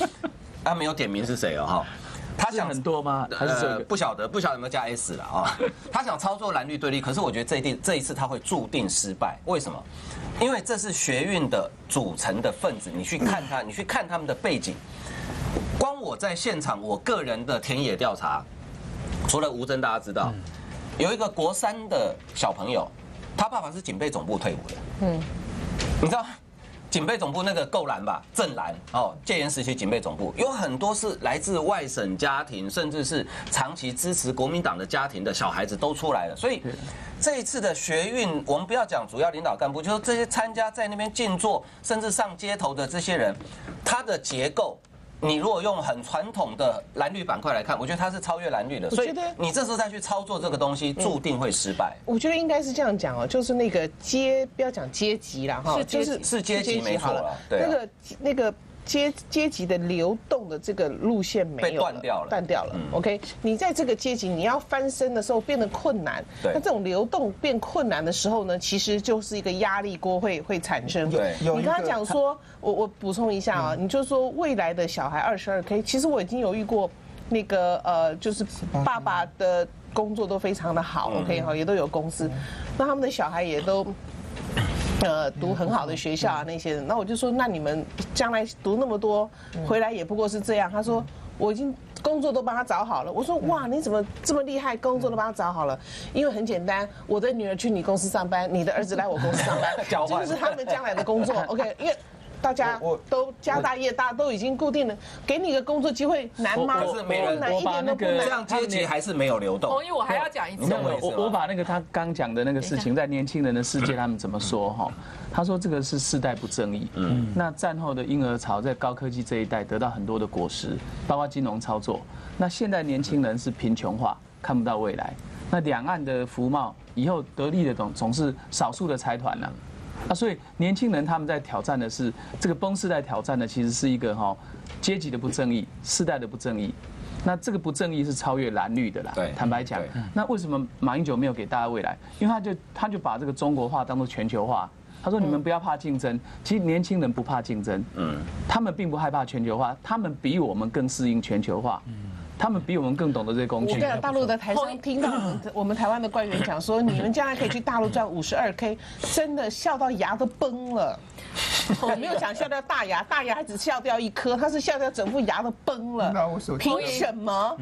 他没有点名是谁哦哈。他想很多吗？还是这个不晓得，不晓得有没有加 S 了啊？他想操作蓝绿对立，可是我觉得这一定这一次他会注定失败。为什么？因为这是学运的组成的分子，你去看他，你去看他们的背景。光我在现场，我个人的田野调查，除了吴征，大家知道，有一个国三的小朋友，他爸爸是警备总部退伍的。嗯，你知道？警备总部那个够蓝吧？正蓝哦，戒严时期警备总部有很多是来自外省家庭，甚至是长期支持国民党的家庭的小孩子都出来了。所以这一次的学运，我们不要讲主要领导干部，就是这些参加在那边静坐，甚至上街头的这些人，他的结构。你如果用很传统的蓝绿板块来看，我觉得它是超越蓝绿的，所以你这时候再去操作这个东西，注定会失败。我觉得应该是这样讲哦，就是那个阶，不要讲阶级了哈，就是是阶级没错了，对，那个那个。阶阶级的流动的这个路线没有断掉了，断掉了。OK，你在这个阶级你要翻身的时候变得困难，那这种流动变困难的时候呢，其实就是一个压力锅会会产生。对，你刚刚讲说，我我补充一下啊，你就说未来的小孩二十二 K，其实我已经有遇过那个呃，就是爸爸的工作都非常的好，OK 哈，也都有公司，那他们的小孩也都。呃，读很好的学校啊，那些人，那我就说，那你们将来读那么多，回来也不过是这样。他说，我已经工作都帮他找好了。我说，哇，你怎么这么厉害，工作都帮他找好了？因为很简单，我的女儿去你公司上班，你的儿子来我公司上班，这就是他们将来的工作。OK，因为。大家都家大业大，都已经固定了，给你个工作机会难吗？不难，一点都不难。这样阶级还是没有流动。同意，我还要讲一次。我我把那个他刚讲的那个事情，在年轻人的世界，他们怎么说哈？他说这个是世代不正义。嗯。那战后的婴儿潮在高科技这一代得到很多的果实，包括金融操作。那现在年轻人是贫穷化，看不到未来。那两岸的福茂以后得利的总总是少数的财团呢？所以年轻人他们在挑战的是这个崩世代挑战的，其实是一个哈阶级的不正义，世代的不正义。那这个不正义是超越蓝绿的啦。对，坦白讲，那为什么马英九没有给大家未来？因为他就他就把这个中国化当做全球化。他说你们不要怕竞争，其实年轻人不怕竞争，嗯，他们并不害怕全球化，他们比我们更适应全球化。嗯。他们比我们更懂得这些工具。我跟大陆的台商听到我们台湾的官员讲说，你们将来可以去大陆赚五十二 K，真的笑到牙都崩了。我没有讲笑掉大牙，大牙还只笑掉一颗，他是笑掉整副牙都崩了。凭什么？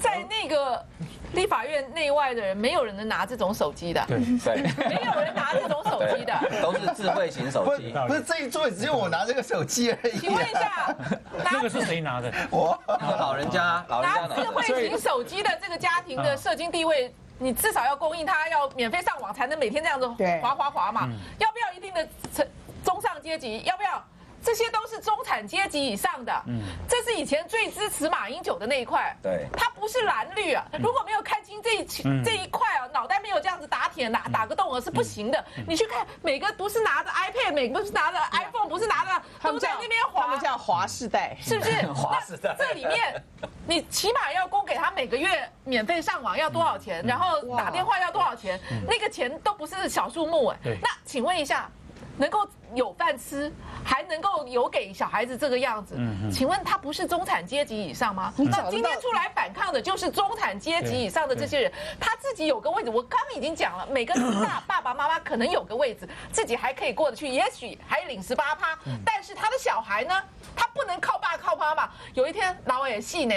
在那个立法院内外的人，没有人能拿这种手机的。对对，没有人拿这种手机的，都是智慧型手机。不是这一桌只有我拿这个手机而已。请问一下，这个是谁拿的？我老人家，老人家拿智慧型手机的这个家庭的社经地位，你至少要供应他要免费上网，才能每天这样子滑滑滑嘛？要不要一定的成？中上阶级要不要？这些都是中产阶级以上的。嗯，这是以前最支持马英九的那一块。对，他不是蓝绿啊。如果没有看清这一这一块啊，脑袋没有这样子打铁打打个洞啊，是不行的。你去看，每个不是拿着 iPad，每个不是拿着 iPhone，不是拿着都在那边滑。他们叫华世代，是不是？华世代。这里面，你起码要供给他每个月免费上网要多少钱，然后打电话要多少钱？那个钱都不是小数目哎。那请问一下。能够有饭吃，还能够有给小孩子这个样子，请问他不是中产阶级以上吗？那今天出来反抗的就是中产阶级以上的这些人，他自己有个位置。我刚已经讲了，每个大爸爸妈妈可能有个位置，自己还可以过得去，也许还领十八趴，但是他的小孩呢？他不能靠爸靠妈妈？有一天老也戏呢，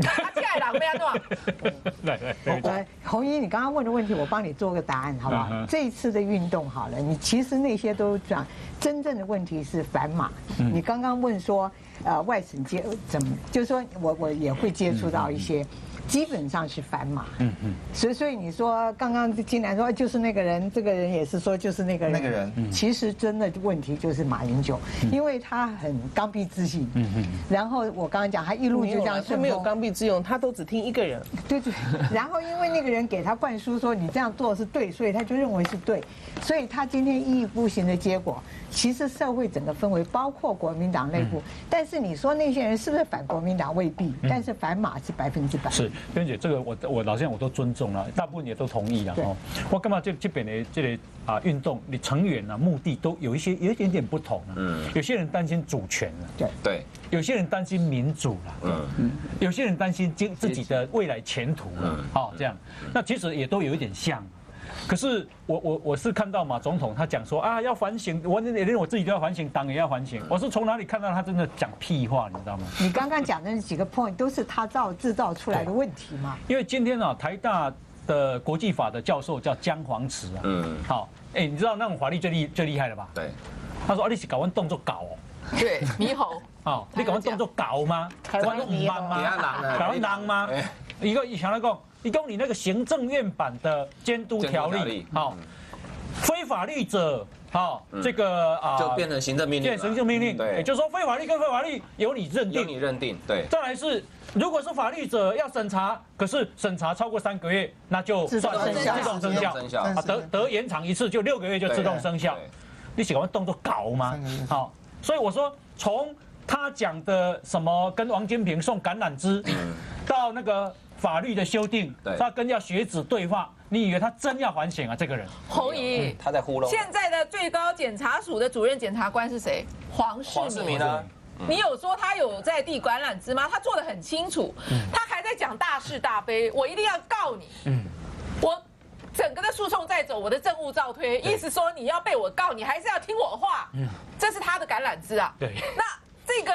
他进 来了，不要动。来来来，红衣，你刚刚问的问题，我帮你做个答案，好不好？这一次的运动好了，你其实那些都讲，真正的问题是反马。你刚刚问说，呃，外省接怎么？就是说我我也会接触到一些。基本上是反马，嗯嗯，所以所以你说刚刚进来说就是那个人，这个人也是说就是那个人，那个人，其实真的问题就是马英九，因为他很刚愎自信，嗯嗯，然后我刚刚讲他一路就这样，他没有刚愎自用，他都只听一个人，对对，然后因为那个人给他灌输说你这样做是对，所以他就认为是对，所以他今天一意孤行的结果。其实社会整个氛围，包括国民党内部，但是你说那些人是不是反国民党未必，但是反马是百分之百。是，娟姐，这个我我老实讲我都尊重了，大部分也都同意了哦。我干嘛这这边的这里啊运动，你成员啊目的都有一些有一点点不同。嗯，有些人担心主权了对对。有些人担心民主了，嗯，有些人担心自自己的未来前途了，好这样，那其实也都有一点像。可是我我我是看到马总统他讲说啊要反省，我连我自己都要反省，党也要反省。我是从哪里看到他真的讲屁话，你知道吗？你刚刚讲的那几个 point 都是他造制造出来的问题嘛？因为今天啊，台大的国际法的教授叫姜黄池啊，嗯，好，哎，你知道那种法律最厉最厉害了吧？对，他说啊，你是搞完动作搞哦，对，猕猴，哦，你搞完动作搞吗？台湾猕猴吗？搞完狼吗？一个想那个。一共你那个行政院版的监督条例，好，非法律者，好，这个啊，就变成行政命令，变行政命令，对，也就是说非法律跟非法律由你认定，由你认定，对。再来是，如果是法律者要审查，可是审查超过三个月，那就自动生效，自动生效，啊，得得延长一次就六个月就自动生效。你喜欢动作搞吗？好，所以我说从他讲的什么跟王金平送橄榄枝，到那个。法律的修订，他跟要学子对话，你以为他真要反省啊？这个人，侯怡，他在糊弄。现在的最高检察署的主任检察官是谁？黄世明呢？你有说他有在递橄榄枝吗？他做的很清楚，他还在讲大是大非，我一定要告你。嗯，我整个的诉讼在走，我的政务照推，意思说你要被我告，你还是要听我话。嗯，这是他的橄榄枝啊。对，那这个。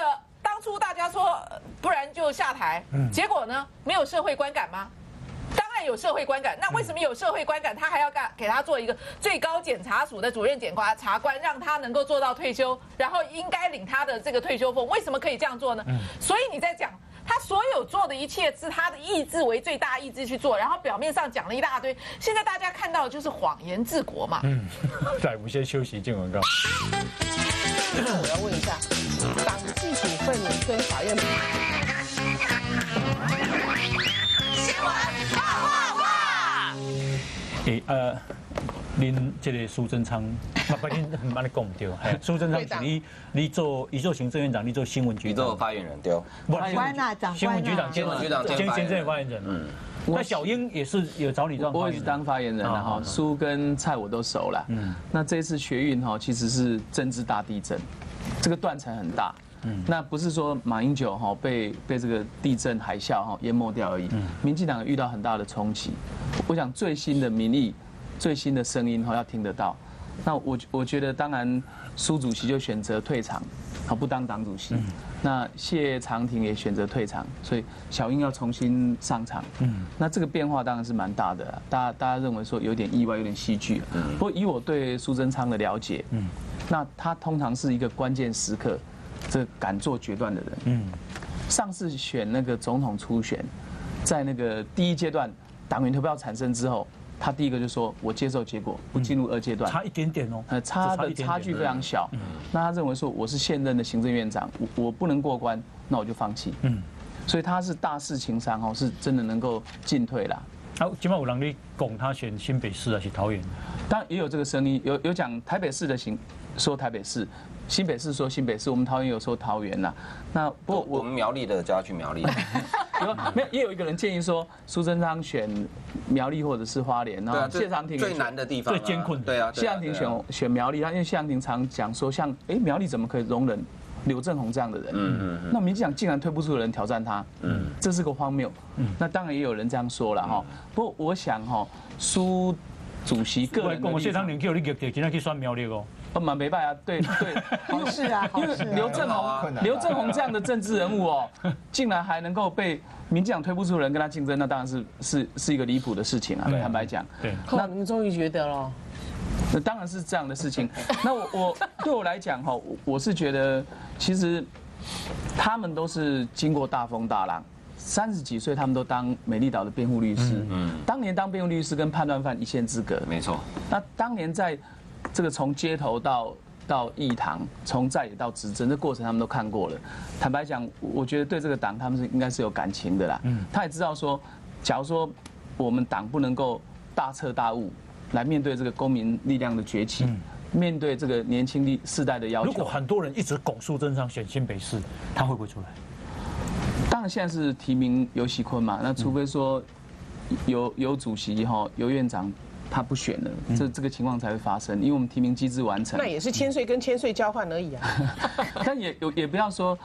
当初大家说，不然就下台。结果呢，没有社会观感吗？当然有社会观感。那为什么有社会观感，他还要干给他做一个最高检察署的主任检察察官，让他能够做到退休，然后应该领他的这个退休俸？为什么可以这样做呢？所以你在讲他所有做的一切是他的意志为最大意志去做，然后表面上讲了一大堆，现在大家看到的就是谎言治国嘛。嗯，在无先休息，进广告。纪处分跟法院。新闻画画画。诶呃，您这个苏贞昌，我不您很慢的讲唔对，苏贞昌是你你做你做行政院长，你做新闻局，你做发言人对。长官呐，长官新闻局长，新闻局长兼行政发言人。嗯。那小英也是有找你当，我也是当发言人的哈。苏跟蔡我都熟了。嗯。那这次学运哈，其实是政治大地震，这个断层很大。嗯。那不是说马英九哈被被这个地震海啸哈淹没掉而已。嗯。民进党遇到很大的冲击，我想最新的民意、最新的声音哈要听得到。那我我觉得当然苏主席就选择退场。好不当党主席，那谢长廷也选择退场，所以小英要重新上场。嗯，那这个变化当然是蛮大的，大家大家认为说有点意外，有点戏剧。嗯，不过以我对苏贞昌的了解，嗯，那他通常是一个关键时刻，这敢做决断的人。嗯，上次选那个总统初选，在那个第一阶段党员投票产生之后。他第一个就说：“我接受结果，不进入二阶段。”差一点点哦，呃，差的差距非常小。那他认为说：“我是现任的行政院长，我我不能过关，那我就放弃。”嗯，所以他是大事情商哦，是真的能够进退啦。好，今晚有能力拱他选新北市还是桃园？当然也有这个声音，有有讲台北市的行，说台北市。新北市说新北市，我们桃园有说桃园呐。那不过我们苗栗的就要去苗栗。有没有？也有一个人建议说苏贞昌选苗栗或者是花莲，然后谢长廷最难的地方最艰困。对啊，谢长廷选选苗栗，他因为谢长廷常讲说，像哎苗栗怎么可以容忍刘正宏这样的人？嗯嗯。那民进党竟然推不出人挑战他，嗯，这是个荒谬。嗯。那当然也有人这样说了哈。不过我想哈，苏主席个人。我谢长廷叫你今天去算苗栗哦。蛮没办 啊，对对，因为是啊，因为刘正宏，刘正宏这样的政治人物哦，竟然还能够被民进党推不出人跟他竞争，那当然是是是一个离谱的事情啊。坦白讲，对，那你们终于觉得了，那当然是这样的事情。那我我对我来讲哈，我是觉得其实他们都是经过大风大浪，三十几岁他们都当美丽岛的辩护律师，嗯，当年当辩护律师跟判断犯一线之隔，没错。那当年在。这个从街头到到议堂，从在野到执政，这过程他们都看过了。坦白讲，我觉得对这个党他们是应该是有感情的啦。嗯，他也知道说，假如说我们党不能够大彻大悟来面对这个公民力量的崛起，面对这个年轻力世代的要求。如果很多人一直拱苏贞昌选新北市，他会不会出来？当然现在是提名尤喜坤嘛，那除非说有有主席哈，尤院长。他不选了，这这个情况才会发生，因为我们提名机制完成。那也是千岁跟千岁交换而已啊。但也有也不要说，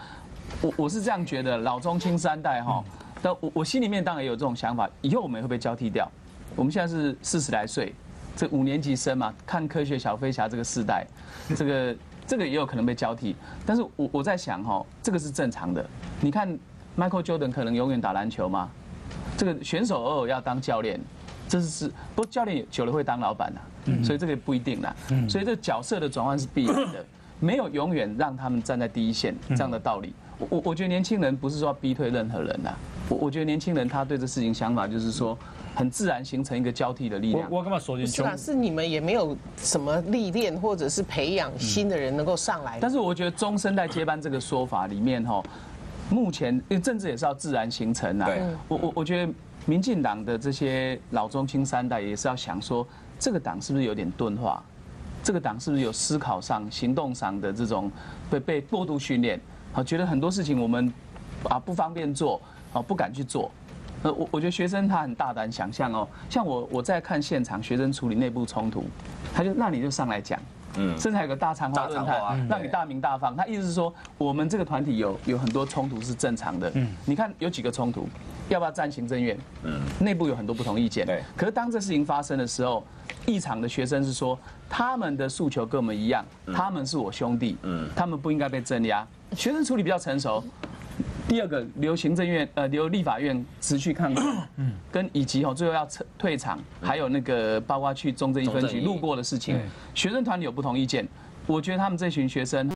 我我是这样觉得，老中青三代哈，但我我心里面当然也有这种想法，以后我们会不会交替掉？我们现在是四十来岁，这五年级生嘛，看科学小飞侠这个世代，这个这个也有可能被交替。但是我我在想哈，这个是正常的。你看 Michael Jordan 可能永远打篮球吗？这个选手偶尔要当教练，这是是，不过教练久了会当老板呐，所以这个不一定啦。所以这个角色的转换是必然的，没有永远让他们站在第一线这样的道理。我我我觉得年轻人不是说要逼退任何人呐，我我觉得年轻人他对这事情想法就是说。很自然形成一个交替的力量。我我干嘛说进是啊，是你们也没有什么历练或者是培养新的人能够上来。但是我觉得中生代接班这个说法里面哈，目前因为政治也是要自然形成啊。我我我觉得民进党的这些老中青三代也是要想说，这个党是不是有点钝化？这个党是不是有思考上、行动上的这种被被过度训练？好，觉得很多事情我们啊不方便做，啊不敢去做。呃，我我觉得学生他很大胆想象哦，像我我在看现场，学生处理内部冲突，他就那你就上来讲，嗯，甚至还有个大长话论坛，让你大名大放。他意思是说，我们这个团体有有很多冲突是正常的，嗯，你看有几个冲突，要不要站行政院？嗯，内部有很多不同意见，对。可是当这事情发生的时候，异场的学生是说，他们的诉求跟我们一样，他们是我兄弟，嗯，他们不应该被镇压。学生处理比较成熟。第二个，留行政院呃，留立法院持续抗议，嗯，跟以及哦，最后要撤退场，还有那个包括去中正一分局路过的事情，学生团体有不同意见，我觉得他们这群学生。